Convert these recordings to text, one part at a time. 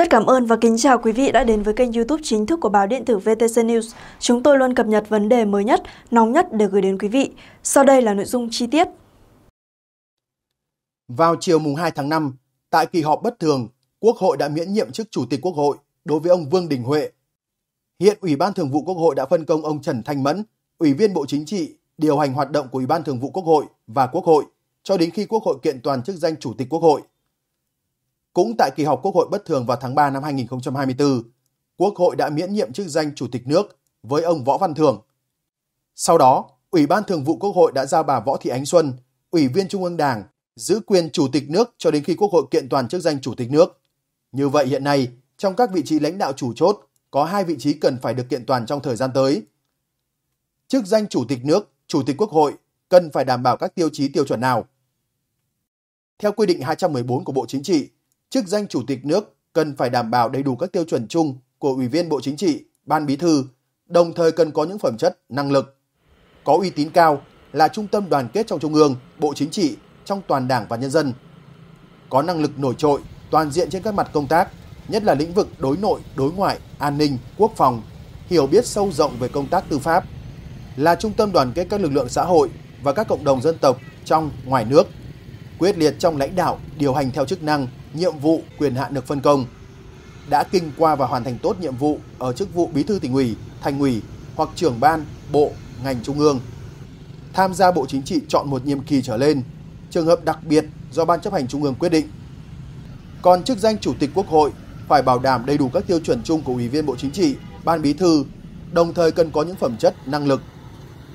Rất cảm ơn và kính chào quý vị đã đến với kênh youtube chính thức của báo điện tử VTC News. Chúng tôi luôn cập nhật vấn đề mới nhất, nóng nhất để gửi đến quý vị. Sau đây là nội dung chi tiết. Vào chiều mùng 2 tháng 5, tại kỳ họp bất thường, Quốc hội đã miễn nhiệm chức Chủ tịch Quốc hội đối với ông Vương Đình Huệ. Hiện Ủy ban Thường vụ Quốc hội đã phân công ông Trần Thanh Mẫn, Ủy viên Bộ Chính trị, điều hành hoạt động của Ủy ban Thường vụ Quốc hội và Quốc hội cho đến khi Quốc hội kiện toàn chức danh Chủ tịch Quốc hội. Cũng tại kỳ họp Quốc hội bất thường vào tháng 3 năm 2024, Quốc hội đã miễn nhiệm chức danh Chủ tịch nước với ông Võ Văn Thưởng. Sau đó, Ủy ban Thường vụ Quốc hội đã giao bà Võ Thị Ánh Xuân, Ủy viên Trung ương Đảng, giữ quyền Chủ tịch nước cho đến khi Quốc hội kiện toàn chức danh Chủ tịch nước. Như vậy hiện nay, trong các vị trí lãnh đạo chủ chốt, có hai vị trí cần phải được kiện toàn trong thời gian tới. Chức danh Chủ tịch nước, Chủ tịch Quốc hội cần phải đảm bảo các tiêu chí tiêu chuẩn nào? Theo quy định 214 của Bộ Chính trị, chức danh chủ tịch nước cần phải đảm bảo đầy đủ các tiêu chuẩn chung của Ủy viên Bộ Chính trị, Ban Bí thư, đồng thời cần có những phẩm chất, năng lực, có uy tín cao, là trung tâm đoàn kết trong Trung ương, Bộ Chính trị, trong toàn Đảng và nhân dân, có năng lực nổi trội, toàn diện trên các mặt công tác, nhất là lĩnh vực đối nội, đối ngoại, an ninh, quốc phòng, hiểu biết sâu rộng về công tác tư pháp, là trung tâm đoàn kết các lực lượng xã hội và các cộng đồng dân tộc trong, ngoài nước, quyết liệt trong lãnh đạo, điều hành theo chức năng, nhiệm vụ, quyền hạn được phân công, đã kinh qua và hoàn thành tốt nhiệm vụ ở chức vụ bí thư tỉnh ủy, thành ủy hoặc trưởng ban, bộ, ngành trung ương. Tham gia Bộ Chính trị chọn một nhiệm kỳ trở lên, trường hợp đặc biệt do Ban chấp hành Trung ương quyết định. Còn chức danh Chủ tịch Quốc hội phải bảo đảm đầy đủ các tiêu chuẩn chung của Ủy viên Bộ Chính trị, Ban Bí thư, đồng thời cần có những phẩm chất, năng lực,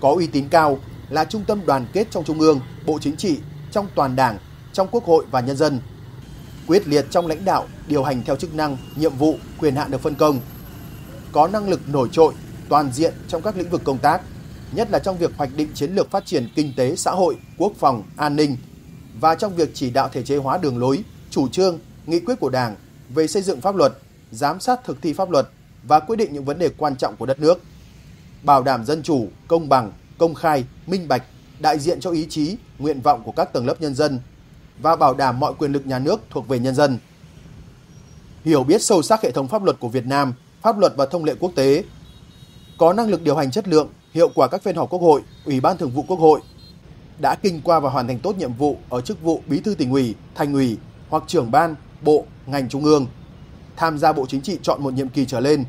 có uy tín cao, là trung tâm đoàn kết trong Trung ương, Bộ Chính trị, trong toàn Đảng, trong Quốc hội và nhân dân. Quyết liệt trong lãnh đạo, điều hành theo chức năng, nhiệm vụ, quyền hạn được phân công. Có năng lực nổi trội, toàn diện trong các lĩnh vực công tác, nhất là trong việc hoạch định chiến lược phát triển kinh tế, xã hội, quốc phòng, an ninh và trong việc chỉ đạo thể chế hóa đường lối, chủ trương, nghị quyết của Đảng về xây dựng pháp luật, giám sát thực thi pháp luật và quyết định những vấn đề quan trọng của đất nước. Bảo đảm dân chủ, công bằng, công khai, minh bạch, đại diện cho ý chí, nguyện vọng của các tầng lớp nhân dân và bảo đảm mọi quyền lực nhà nước thuộc về nhân dân. Hiểu biết sâu sắc hệ thống pháp luật của Việt Nam, pháp luật và thông lệ quốc tế, có năng lực điều hành chất lượng, hiệu quả các phiên họp Quốc hội, Ủy ban Thường vụ Quốc hội, đã kinh qua và hoàn thành tốt nhiệm vụ ở chức vụ Bí thư tỉnh ủy, thành ủy hoặc trưởng ban, bộ, ngành trung ương, tham gia Bộ Chính trị chọn một nhiệm kỳ trở lên,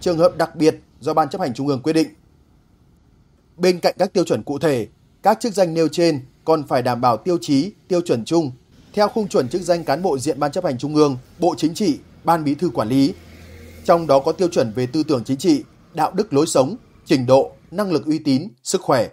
trường hợp đặc biệt do Ban chấp hành Trung ương quyết định. Bên cạnh các tiêu chuẩn cụ thể, các chức danh nêu trên còn phải đảm bảo tiêu chí, tiêu chuẩn chung theo khung chuẩn chức danh cán bộ diện Ban chấp hành Trung ương, Bộ Chính trị, Ban Bí thư quản lý. Trong đó có tiêu chuẩn về tư tưởng chính trị, đạo đức lối sống, trình độ, năng lực uy tín, sức khỏe.